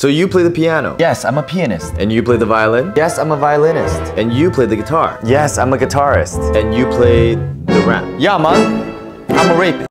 So you play the piano. Yes, I'm a pianist. And you play the violin. Yes, I'm a violinist. And you play the guitar. Yes, I'm a guitarist. And you play the rap. Yeah, man. I'm a rapist.